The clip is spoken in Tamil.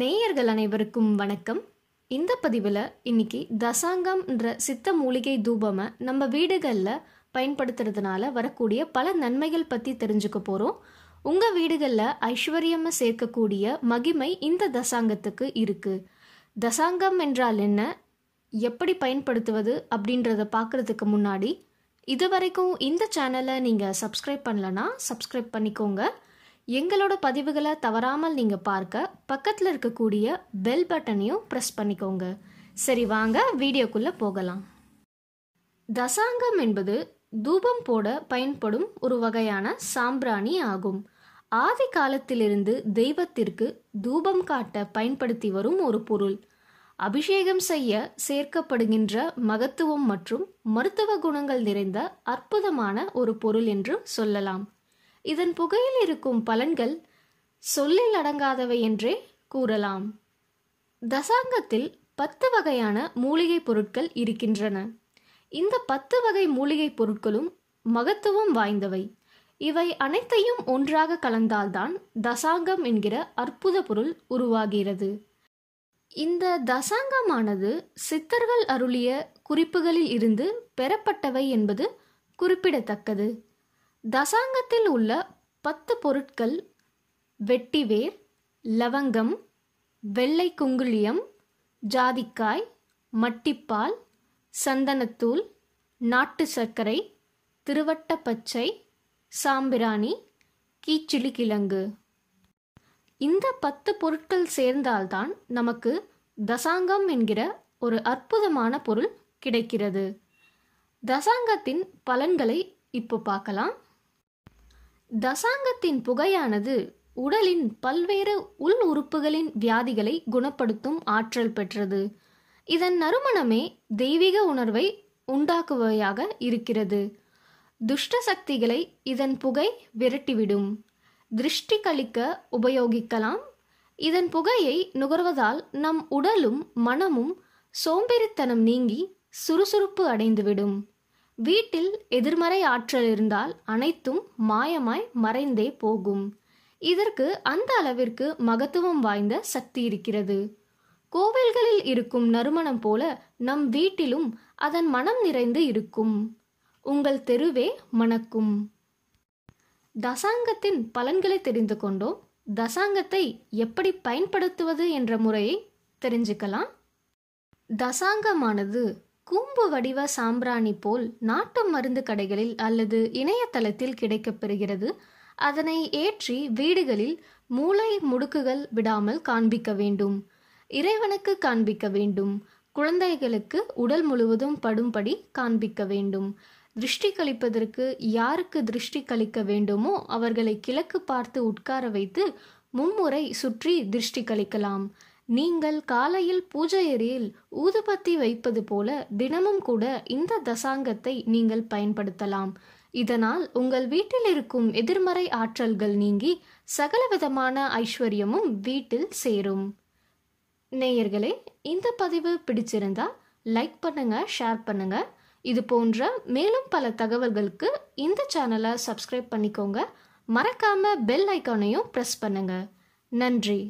நேயர்கள் அனைவருக்கும் வணக்கம். இந்த பதிவில் இன்னைக்கு தசாங்கம்ன்ற சித்த மூலிகை தூபமை நம்ம வீடுகளில் பயன்படுத்துறதுனால வரக்கூடிய பல நன்மைகள் பற்றி தெரிஞ்சுக்க போகிறோம் உங்கள் வீடுகளில் ஐஸ்வர்யமாக சேர்க்கக்கூடிய மகிமை இந்த தசாங்கத்துக்கு இருக்குது தசாங்கம் என்றால் என்ன? எப்படி பயன்படுத்துவது அப்படின்றத பார்க்குறதுக்கு முன்னாடி இது வரைக்கும் இந்த சேனலை நீங்கள் சப்ஸ்கிரைப் பண்ணலன்னா சப்ஸ்கிரைப் பண்ணிக்கோங்க. எங்களோட பதிவுகளை தவறாமல் நீங்கள் பார்க்க பக்கத்தில் இருக்கக்கூடிய பெல் பட்டனையும் ப்ரெஸ் பண்ணிக்கோங்க. சரி வாங்க வீடியோக்குள்ளே போகலாம். தசாங்கம் என்பது தூபம் போட பயன்படும் ஒரு வகையான சாம்பிராணி ஆகும். ஆதி காலத்திலிருந்து தெய்வத்திற்கு தூபம் காட்ட பயன்படுத்தி வரும் ஒரு பொருள். அபிஷேகம் செய்ய சேர்க்கப்படுகின்ற மகத்துவம் மற்றும் மருத்துவ குணங்கள் நிறைந்த அற்புதமான ஒரு பொருள் என்று சொல்லலாம். இதன் புகையில் இருக்கும் பலன்கள் சொல்லில் அடங்காதவை என்றே கூறலாம். தசாங்கத்தில் பத்து வகையான மூலிகை பொருட்கள் இருக்கின்றன. இந்த பத்து வகை மூலிகை பொருட்களும் மகத்துவம் வாய்ந்தவை. இவை அனைத்தையும் ஒன்றாக கலந்தால்தான் தசாங்கம் என்கிற அற்புத பொருள் உருவாகிறது. இந்த தசாங்கமானது சித்தர்கள் அருளிய குறிப்புகளில் இருந்து பெறப்பட்டவை என்பது குறிப்பிடத்தக்கது. தசாங்கத்தில் உள்ள பத்து பொருட்கள் வெட்டிவேர் லவங்கம் வெள்ளை குங்குளியம் ஜாதிக்காய் மட்டிப்பால் சந்தனத்தூள் நாட்டு சர்க்கரை திருவட்டப்பச்சை சாம்பிராணி கீச்சிலி கிழங்கு. இந்த பத்து பொருட்கள் சேர்ந்தால்தான் நமக்கு தசாங்கம் என்கிற ஒரு அற்புதமான பொருள் கிடைக்கிறது. தசாங்கத்தின் பலன்களை இப்போ பார்க்கலாம். தசாங்கத்தின் புகையானது உடலின் பல்வேறு உள் உறுப்புகளின் வியாதிகளை குணப்படுத்தும் ஆற்றல் பெற்றது. இதன் நறுமணமே தெய்வீக உணர்வை உண்டாக்குவையாக இருக்கிறது. துஷ்ட சக்திகளை இதன் புகை விரட்டிவிடும். திருஷ்டி கழிக்க உபயோகிக்கலாம். இதன் புகையை நுகர்வதால் நம் உடலும் மனமும் சோம்பேறித்தனம் நீங்கி சுறுசுறுப்பு அடைந்துவிடும். வீட்டில் எதிர்மறை ஆற்றல் இருந்தால் அனைத்தும் மாயமாய் மறைந்தே போகும். இதற்கு அந்த அளவிற்கு மகத்துவம் வாய்ந்த சக்தி இருக்கிறது. கோவில்களில் இருக்கும் நறுமணம் போல நம் வீட்டிலும் அதன் மனம் நிறைந்து இருக்கும். உங்கள் தெருவே மணக்கும். தசாங்கத்தின் பலன்களை தெரிந்து கொண்டோம். தசாங்கத்தை எப்படி பயன்படுத்துவது என்ற முறையை தெரிஞ்சுக்கலாம். தசாங்கமானது கூம்பு வடிவ சாம்பிராணி போல் நாட்டு மருந்து கடைகளில் அல்லது இணையதளத்தில் கிடைக்கப்பெறுகிறது. அதனை ஏற்றி வீடுகளில் மூளை முடுக்குகள் விடாமல் காண்பிக்க வேண்டும். இறைவனுக்கு காண்பிக்க வேண்டும். குழந்தைகளுக்கு உடல் முழுவதும் படும்படி காண்பிக்க வேண்டும். திருஷ்டி கழிப்பதற்கு யாருக்கு திருஷ்டி கழிக்க வேண்டுமோ அவர்களை கிழக்கு பார்த்து உட்கார வைத்து மும்முறை சுற்றி திருஷ்டி கழிக்கலாம். நீங்கள் காலையில் பூஜை அறையில் ஊதுபத்தி வைப்பது போல தினமும் கூட இந்த தசாங்கத்தை நீங்கள் பயன்படுத்தலாம். இதனால் உங்கள் வீட்டில் இருக்கும் எதிர்மறை ஆற்றல்கள் நீங்கி சகலவிதமான ஐஸ்வர்யமும் வீட்டில் சேரும். நேயர்களே இந்த பதிவு பிடிச்சிருந்தா லைக் பண்ணுங்க ஷேர் பண்ணுங்க. இது போன்ற மேலும் பல தகவல்களுக்கு இந்த சேனலை சப்ஸ்கிரைப் பண்ணிக்கோங்க. மறக்காம பெல் ஐக்கானையும் ப்ரெஸ் பண்ணுங்க. நன்றி.